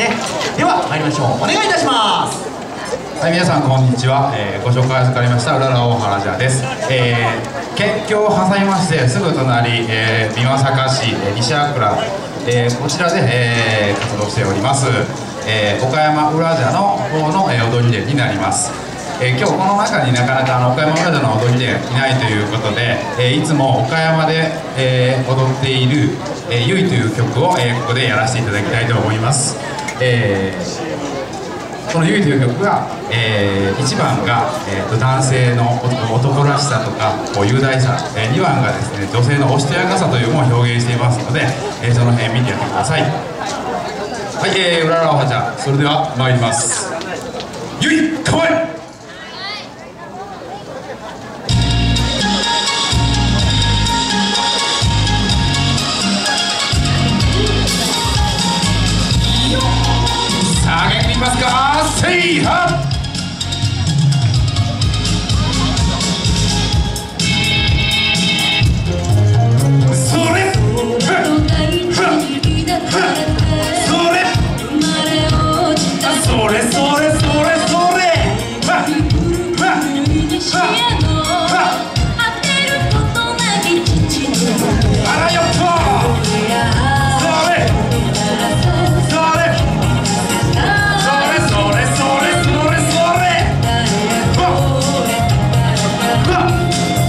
ね。では参りましょう。お願いいたします。はい皆さんこんにちは、えー、ご紹介預かりました。うらら大原じゃです、えー、県境を挟みましてすぐ隣、えー、美作市、えー、西粟倉、えー、こちらで、えー、活動しております、えー、岡山浦じゃの方の、えー、踊りでになります。えー、今日この中になかなかあの岡山村での踊りでいないということで、えー、いつも岡山で、えー、踊っている「えー、ゆい」という曲を、え、ここでやらせていただきたいと思います、えー、この「ゆい」という曲が、えー、1番が、えー、男性の男らしさとかこう雄大さ、えー、2番がですね女性のおしとやかさというものを表現していますので、えー、その辺見てやってください。はい、えー、うららおはちゃんそれでは参ります。ゆいかわいいそ